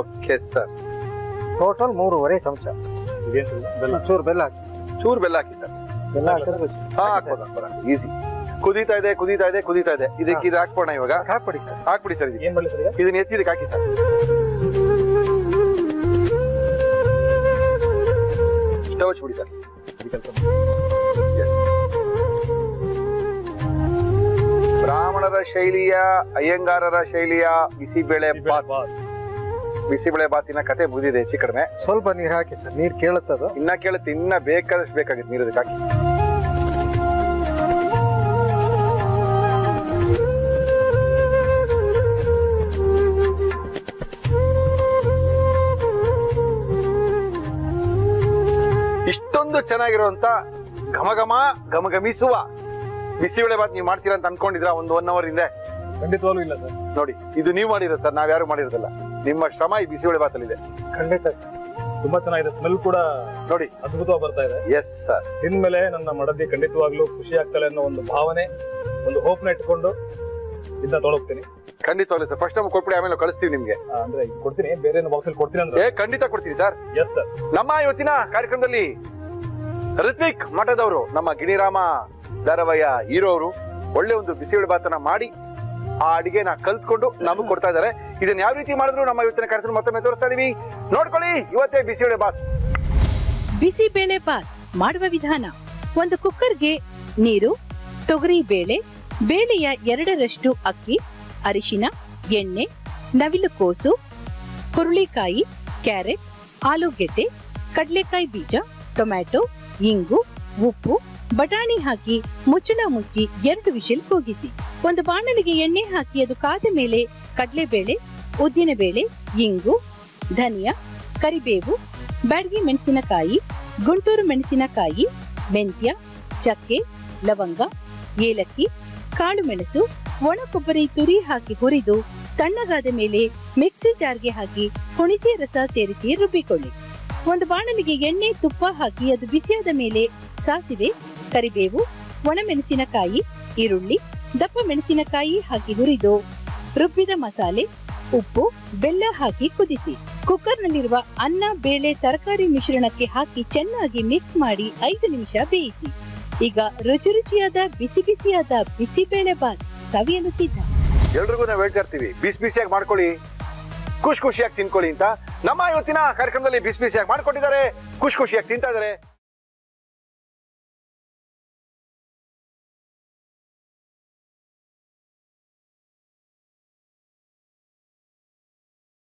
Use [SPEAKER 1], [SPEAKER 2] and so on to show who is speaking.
[SPEAKER 1] Okay sir
[SPEAKER 2] total ಮೂರುವರೆ ಚಮಚ.
[SPEAKER 3] ಇದೇನ್ ಸರ್? ಇದು? ಬೆಲ್ಲ?
[SPEAKER 2] ಚೂರು ಬೆಲ್ಲ ಹಾಕಿ. sir.
[SPEAKER 1] ಚೂರ್ ಬೆಲ್ಲ ಹಾಕಿ ಸರ್
[SPEAKER 2] ಬೆಲ್ಲ ಹಾಕಿದ್ರೆ ರುಚಿ.
[SPEAKER 1] ಹಾ ಹಾಕ್ಬೋದ ಈಸಿ ಕುದೀತಾ ಇದೆ ಕುದೀತಾ ಇದೆ ಕುದೀತಾ ಇದೆ. ಇದಕ್ಕೆ ಇದು ಹಾಕ್ಬೋಣ ಇವಾಗ?
[SPEAKER 2] ಹಾಕ್ಬಿಡಿ ಸರ್
[SPEAKER 1] ಹಾಕ್ಬಿಡಿ ಸರ್ ಇದಕ್ಕೆ.
[SPEAKER 3] ಏನ್ ಮಾಡ್ಲಿ ಸರ್ ಈಗ?
[SPEAKER 1] ಇದನ್ನ ಎತ್ತಿ ಇದಕ್ಕೆ ಹಾಕಿ ಸರ್ ಸ್ಟವ್ ಹಚ್ಬಿಡಿ ಸರ್
[SPEAKER 3] ಈ ಕೆಲಸ.
[SPEAKER 1] ಎಸ್ ಬ್ರಾಹ್ಮಣರ ಶೈಲಿಯ ಅಯ್ಯಂಗಾರರ ಶೈಲಿಯ ಬಿಸಿಬೇಳೆ ಬಾತ್. ಬಿಸಿಬೇಳೆ ಬಾತಿನ ಕತೆ ಮುಗಿದಿದೆ ಹೆಚ್ಚು ಕಡಿಮೆ.
[SPEAKER 2] ಸ್ವಲ್ಪ ನೀರ್ ಹಾಕಿ ಸರ್ ನೀರ್ ಕೇಳುತ್ತದು
[SPEAKER 1] ಇನ್ನ ಕೇಳುತ್ತೆ ಇನ್ನ ಬೇಕಾದಷ್ಟು ಬೇಕಾಗಿತ್ತು ನೀರು ಅದಕ್ಕೆ ಹಾಕಿ. ಇಷ್ಟೊಂದು ಚೆನ್ನಾಗಿರುವಂತ ಘಮಘಮ ಘಮ ಘಮಘಮಿಸುವ ಬಿಸಿಬೇಳೆ ಬಾತ್ ನೀವು ಮಾಡ್ತೀರಾ ಅಂತ ಅನ್ಕೊಂಡಿದ್ರ ಒಂದು ಒನ್ ಅವರ್ ಹಿಂದೆ?
[SPEAKER 3] ಖಂಡಿತವಾಗ್ಲೂ ಇಲ್ಲ ಸರ್.
[SPEAKER 1] ನೋಡಿ ಇದು ನೀವು ಮಾಡಿರೋ ಸರ್ ನಾವ್ ಯಾರು ಮಾಡಿರೋದಲ್ಲ. ನಿಮ್ಮ ಶ್ರಮ ಈ ಬಿಸಿಬೇಳೆ ಬಾತಲ್ಲಿ ಇದೆ
[SPEAKER 2] ಖಂಡಿತ ಸರ್.
[SPEAKER 3] ತುಂಬಾ ಚೆನ್ನಾಗಿದೆ. ಸ್ಮೆಲ್ ಕೂಡ
[SPEAKER 1] ನೋಡಿ.
[SPEAKER 3] ಅದ್ಭುತವಾಗಿ ಬರ್ತಾ ಇದೆ.
[SPEAKER 1] ಎಸ್ ಸರ್
[SPEAKER 3] ತಿಂದ್ಮೇಲೆ ನನ್ನ ಮಡದಿ ಖಂಡಿತವಾಗ್ಲೂ ಖುಷಿ ಆಗ್ತಾಳೆ ಅನ್ನೋ ಒಂದು ಭಾವನೆ ಒಂದು ಹೋಪ್ನ ಇಟ್ಕೊಂಡು ಇದನ್ನ ತೊಳೋಗ್ತೀನಿ.
[SPEAKER 1] ಖಂಡಿತವಾಗ್ಲೂ ಸರ್ ಫಸ್ಟ್ ನಮ್ಗೆ ಕೊಟ್ಬಿಡಿ ಆಮೇಲೆ ಕಳಿಸ್ತೀವಿ ನಿಮ್ಗೆ.
[SPEAKER 3] ಆ, ಅಂದ್ರೆ ಕೊಡ್ತೀನಿ. ಬೇರೆ ಬಾಕ್ಸ್ ಅಲ್ಲಿ ಕೊಡ್ತೀನಿ ಅಂದ್ರೆ?
[SPEAKER 1] ಏ ಖಂಡಿತ ಕೊಡ್ತೀನಿ ಸರ್
[SPEAKER 3] ಎಸ್ ಸರ್
[SPEAKER 1] ನಮ್ಮ ಇವತ್ತಿನ ಕಾರ್ಯಕ್ರಮದಲ್ಲಿ ಋತ್ವಿಕ್ ಮಠದವರು ನಮ್ಮ ಗಿಣಿರಾಮ ಧಾರಾವಾಹಿಯ ಹೀರೋ ಅವರು ಒಳ್ಳೆ ಒಂದು ಬಿಸಿಬೇಳೆ ಬಾತನ ಮಾಡಿ ಆ ಅಡಿಗೆನ ಕಲ್ತ್ಕೊಂಡು ನಮಗ್ ಕೊಡ್ತಾ ಇದ್ದಾರೆ. ಇದನ್ನ ಯಾವ ರೀತಿ ಮಾಡಿದ್ರು ನಮ್ಮ ಇವತ್ತಿನ ಕಾರ್ಯಕ್ರಮ ಮತ್ತೊಮ್ಮೆ ತೋರಿಸ್ತಾ ಇದೀವಿ. ನೋಡ್ಕೊಳ್ಳಿ, ಇವತ್ತೇ ಬಿಸಿಬೇಳೆ ಬಾತ್.
[SPEAKER 4] ಬಿಸಿ ಬೇಳೆ ಬಾತ್ ಮಾಡುವ ವಿಧಾನ, ಒಂದು ಕುಕ್ಕರ್ಗೆ ನೀರು, ತೊಗರಿ ಬೇಳೆ, ಬೇಳೆಯ ಎರಡರಷ್ಟು ಅಕ್ಕಿ, ಅರಿಶಿನ, ಎಣ್ಣೆ ನವಿಲುಕೋಸು ಹುರುಳಿಕಾಯಿ, ಕ್ಯಾರೆಟ್, ಆಲೂಗೆಡ್ಡೆ, ಕಡಲೆಕಾಯಿ ಬೀಜ, ಟೊಮ್ಯಾಟೊ, ಇಂಗು, ಉಪ್ಪು ಬಟಾಣಿ ಹಾಕಿ, ಮುಚ್ಚಳ ಮುಚ್ಚಿ ಎರಡು ವಿಷಲ್ ಕೂಗಿಸಿ. ಒಂದು ಬಾಣಲಿಗೆ ಎಣ್ಣೆ ಹಾಕಿ ಅದು ಕಾದ ಮೇಲೆ ಕಡಲೆಬೇಳೆ, ಉದ್ದಿನಬೇಳೆ, ಇಂಗು, ಧನಿಯಾ, ಕರಿಬೇವು, ಬ್ಯಾಡಗಿ ಮೆಣಸಿನಕಾಯಿ, ಗುಂಟೂರು ಮೆಣಸಿನಕಾಯಿ, ಮೆಂತ್ಯ, ಚಕ್ಕೆ, ಲವಂಗ, ಏಲಕ್ಕಿ, ಕಾಳು ಮೆಣಸು, ಒಣ ಕೊಬ್ಬರಿ ತುರಿ ಹಾಕಿ ಹುರಿದು, ತಣ್ಣಗಾದ ಮೇಲೆ ಮಿಕ್ಸಿ ಜಾರ್ಗೆ ಹಾಕಿ ಹುಣಿಸಿ ರಸ ಸೇರಿಸಿ ರುಬ್ಬಿಕೊಳ್ಳಿ. ಒಂದು ಬಾಣಲಿಗೆ ಎಣ್ಣೆ ತುಪ್ಪ ಹಾಕಿ ಅದು ಬಿಸಿಯಾದ ಮೇಲೆ ಸಾಸಿವೆ ಕರಿಬೇವು, ಒಣಮೆಣಸಿನಕಾಯಿ, ಈರುಳ್ಳಿ, ದಪ್ಪ ಮೆಣಸಿನಕಾಯಿ ಹಾಕಿ ಹುರಿದು, ರುಬ್ಬಿದ ಮಸಾಲೆ, ಉಪ್ಪು, ಬೆಲ್ಲ ಹಾಕಿ ಕುದಿಸಿ. ಕುಕ್ಕರ್ನಲ್ಲಿರುವ ಅನ್ನ, ಬೇಳೆ, ತರಕಾರಿ ಮಿಶ್ರಣಕ್ಕೆ ಹಾಕಿ ಚೆನ್ನಾಗಿ ಮಿಕ್ಸ್ ಮಾಡಿ ಐದು ನಿಮಿಷ ಬೇಯಿಸಿ. ಈಗ ರುಚಿ ರುಚಿಯಾದ, ಬಿಸಿ ಬಿಸಿಯಾದ ಬಿಸಿಬೇಳೆ ಬಾತ್ ಸವಿಯಲು ಸಿದ್ಧ.
[SPEAKER 1] ಎಲ್ರಿಗೂ ನಾವು ಹೇಳ್ತಾ ಇರ್ತೀವಿ, ಬಿಸಿ ಬಿಸಿಯಾಗಿ ಮಾಡ್ಕೊಳ್ಳಿ. ಖುಷಿ ಖುಷಿಯಾಗಿ ತಿನ್ಕೊಳ್ಳಿ ಅಂತ. ನಮ್ಮ ಇವತ್ತಿನ ಕಾರ್ಯಕ್ರಮದಲ್ಲಿ ಬಿಸಿ ಬಿಸಿಯಾಗಿ ಮಾಡ್ಕೊಟ್ಟಿದ್ದಾರೆ. ಖುಷಿ ಖುಷಿಯಾಗಿ ತಿಂತಾ ಇದ್ದಾರೆ.